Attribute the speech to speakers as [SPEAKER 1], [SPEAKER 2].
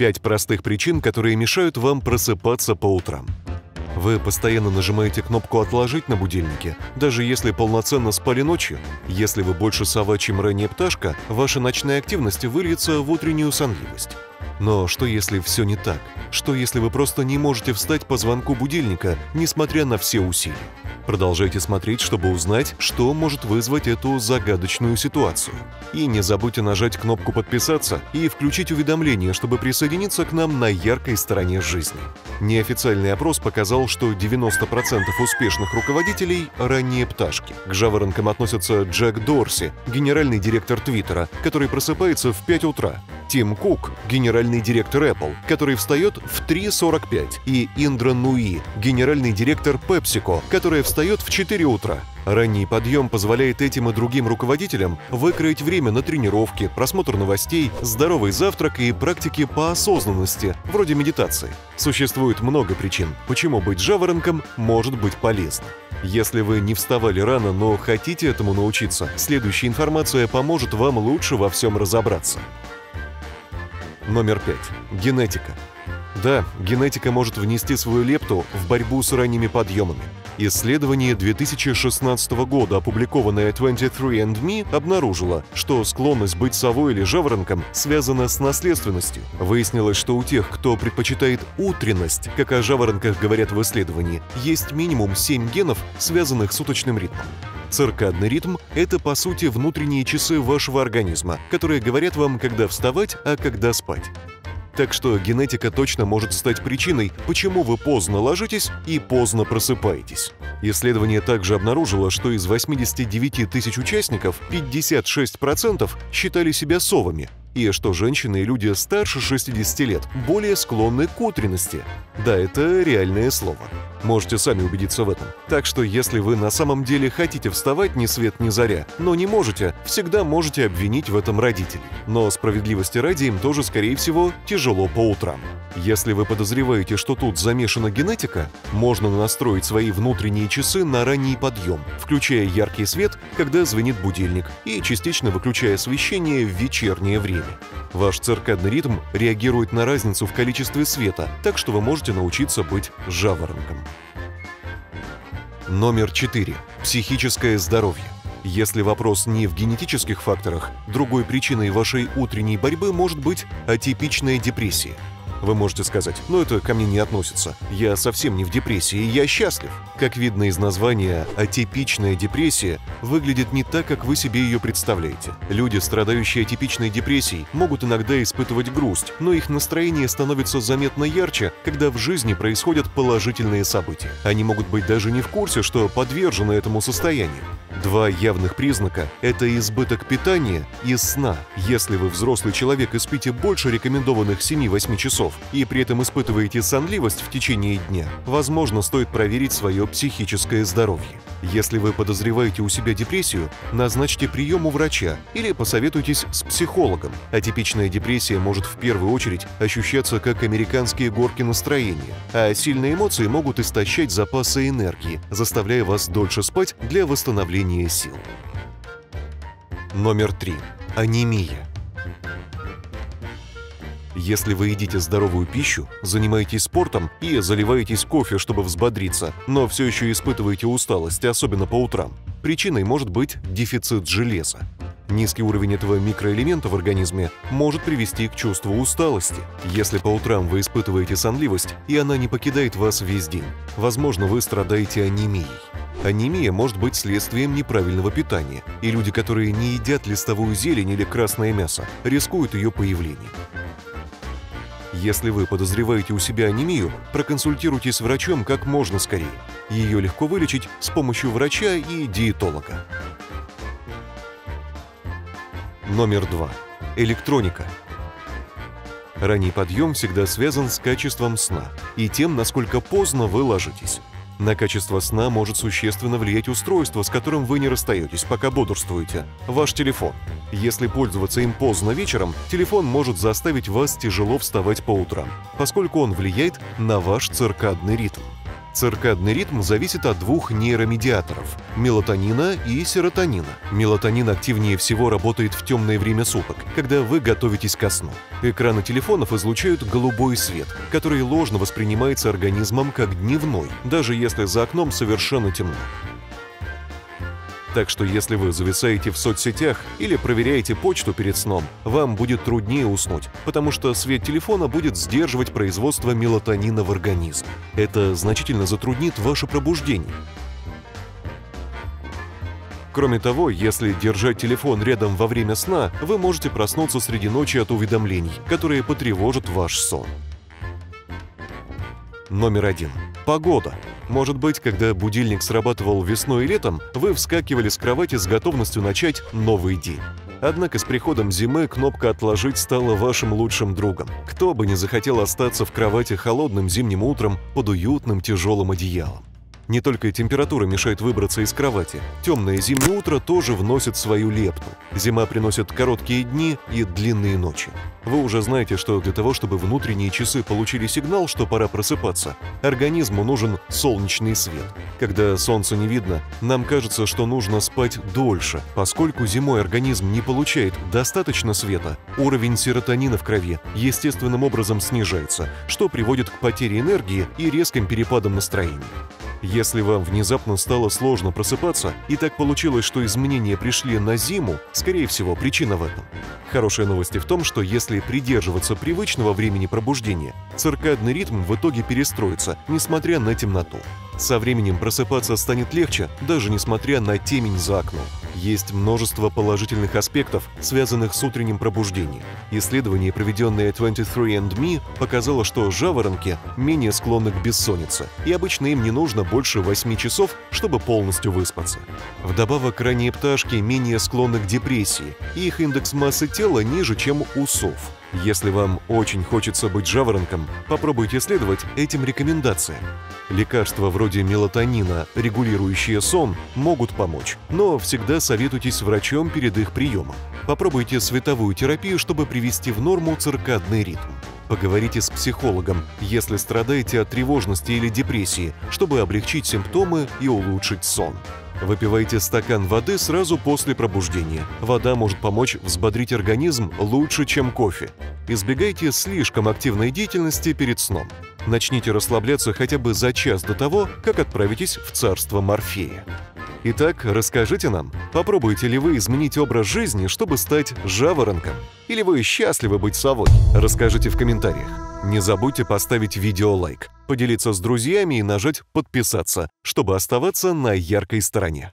[SPEAKER 1] Пять простых причин, которые мешают вам просыпаться по утрам. Вы постоянно нажимаете кнопку «Отложить» на будильнике, даже если полноценно спали ночью. Если вы больше сова, чем ранняя пташка, ваша ночная активность выльется в утреннюю сонливость. Но что если все не так? Что если вы просто не можете встать по звонку будильника, несмотря на все усилия? Продолжайте смотреть, чтобы узнать, что может вызвать эту загадочную ситуацию. И не забудьте нажать кнопку «Подписаться» и включить уведомления, чтобы присоединиться к нам на яркой стороне жизни. Неофициальный опрос показал, что 90% успешных руководителей – ранние пташки. К жаворонкам относятся Джек Дорси, генеральный директор Твиттера, который просыпается в 5 утра, Тим Кук, генеральный директор Apple, который встает в 3.45, и Индра Нуи, генеральный директор PepsiCo, которая встает в 4 утра. Ранний подъем позволяет этим и другим руководителям выкроить время на тренировки, просмотр новостей, здоровый завтрак и практики по осознанности, вроде медитации. Существует много причин, почему быть жаворонком может быть полезно. Если вы не вставали рано, но хотите этому научиться, следующая информация поможет вам лучше во всем разобраться. Номер 5. Генетика. Да, генетика может внести свою лепту в борьбу с ранними подъемами. Исследование 2016 года, опубликованное 23andMe, обнаружило, что склонность быть совой или жаворонком связана с наследственностью. Выяснилось, что у тех, кто предпочитает утренность, как о жаворонках говорят в исследовании, есть минимум 7 генов, связанных с уточным ритмом. Циркадный ритм – это, по сути, внутренние часы вашего организма, которые говорят вам, когда вставать, а когда спать. Так что генетика точно может стать причиной, почему вы поздно ложитесь и поздно просыпаетесь. Исследование также обнаружило, что из 89 тысяч участников 56% считали себя совами, и что женщины и люди старше 60 лет более склонны к утренности. Да, это реальное слово. Можете сами убедиться в этом. Так что если вы на самом деле хотите вставать ни свет ни заря, но не можете, всегда можете обвинить в этом родителей. Но справедливости ради им тоже, скорее всего, тяжело по утрам. Если вы подозреваете, что тут замешана генетика, можно настроить свои внутренние часы на ранний подъем, включая яркий свет, когда звенит будильник, и частично выключая освещение в вечернее время. Ваш циркадный ритм реагирует на разницу в количестве света, так что вы можете научиться быть жаворонком. Номер 4. Психическое здоровье. Если вопрос не в генетических факторах, другой причиной вашей утренней борьбы может быть атипичная депрессия – вы можете сказать, но это ко мне не относится. Я совсем не в депрессии, я счастлив. Как видно из названия, атипичная депрессия выглядит не так, как вы себе ее представляете. Люди, страдающие атипичной депрессией, могут иногда испытывать грусть, но их настроение становится заметно ярче, когда в жизни происходят положительные события. Они могут быть даже не в курсе, что подвержены этому состоянию. Два явных признака – это избыток питания и сна. Если вы взрослый человек и спите больше рекомендованных 7-8 часов и при этом испытываете сонливость в течение дня, возможно, стоит проверить свое психическое здоровье. Если вы подозреваете у себя депрессию, назначьте прием у врача или посоветуйтесь с психологом. Атипичная депрессия может в первую очередь ощущаться как американские горки настроения, а сильные эмоции могут истощать запасы энергии, заставляя вас дольше спать для восстановления сил. Номер 3. Анемия. Если вы едите здоровую пищу, занимаетесь спортом и заливаетесь кофе, чтобы взбодриться, но все еще испытываете усталость, особенно по утрам, причиной может быть дефицит железа. Низкий уровень этого микроэлемента в организме может привести к чувству усталости. Если по утрам вы испытываете сонливость, и она не покидает вас весь день, возможно, вы страдаете анемией. Анемия может быть следствием неправильного питания, и люди, которые не едят листовую зелень или красное мясо, рискуют ее появлением. Если вы подозреваете у себя анемию, проконсультируйтесь с врачом как можно скорее. Ее легко вылечить с помощью врача и диетолога. Номер 2. Электроника. Ранний подъем всегда связан с качеством сна и тем, насколько поздно вы ложитесь. На качество сна может существенно влиять устройство, с которым вы не расстаетесь, пока бодрствуете – ваш телефон. Если пользоваться им поздно вечером, телефон может заставить вас тяжело вставать по утрам, поскольку он влияет на ваш циркадный ритм. Циркадный ритм зависит от двух нейромедиаторов – мелатонина и серотонина. Мелатонин активнее всего работает в темное время суток, когда вы готовитесь ко сну. Экраны телефонов излучают голубой свет, который ложно воспринимается организмом как дневной, даже если за окном совершенно темно. Так что если вы зависаете в соцсетях или проверяете почту перед сном, вам будет труднее уснуть, потому что свет телефона будет сдерживать производство мелатонина в организме. Это значительно затруднит ваше пробуждение. Кроме того, если держать телефон рядом во время сна, вы можете проснуться среди ночи от уведомлений, которые потревожат ваш сон. Номер один. Погода. Может быть, когда будильник срабатывал весной и летом, вы вскакивали с кровати с готовностью начать новый день. Однако с приходом зимы кнопка «Отложить» стала вашим лучшим другом. Кто бы не захотел остаться в кровати холодным зимним утром под уютным тяжелым одеялом. Не только температура мешает выбраться из кровати. Темное зимнее утро тоже вносит свою лепту. Зима приносит короткие дни и длинные ночи. Вы уже знаете, что для того, чтобы внутренние часы получили сигнал, что пора просыпаться, организму нужен солнечный свет. Когда солнца не видно, нам кажется, что нужно спать дольше. Поскольку зимой организм не получает достаточно света, уровень серотонина в крови естественным образом снижается, что приводит к потере энергии и резким перепадам настроения. Если вам внезапно стало сложно просыпаться, и так получилось, что изменения пришли на зиму, скорее всего, причина в этом. Хорошая новость в том, что если придерживаться привычного времени пробуждения, циркадный ритм в итоге перестроится, несмотря на темноту. Со временем просыпаться станет легче, даже несмотря на темень за окном. Есть множество положительных аспектов, связанных с утренним пробуждением. Исследование, проведенное 23andMe, показало, что жаворонки менее склонны к бессоннице, и обычно им не нужно больше 8 часов, чтобы полностью выспаться. Вдобавок, ранние пташки менее склонны к депрессии, и их индекс массы тела ниже, чем у сов. Если вам очень хочется быть жаворонком, попробуйте следовать этим рекомендациям. Лекарства вроде мелатонина, регулирующие сон, могут помочь, но всегда советуйтесь с врачом перед их приемом. Попробуйте световую терапию, чтобы привести в норму циркадный ритм. Поговорите с психологом, если страдаете от тревожности или депрессии, чтобы облегчить симптомы и улучшить сон. Выпивайте стакан воды сразу после пробуждения. Вода может помочь взбодрить организм лучше, чем кофе. Избегайте слишком активной деятельности перед сном. Начните расслабляться хотя бы за час до того, как отправитесь в царство Морфея. Итак, расскажите нам, попробуете ли вы изменить образ жизни, чтобы стать жаворонком? Или вы счастливы быть совой? Расскажите в комментариях. Не забудьте поставить видео лайк, поделиться с друзьями и нажать «Подписаться», чтобы оставаться на яркой стороне.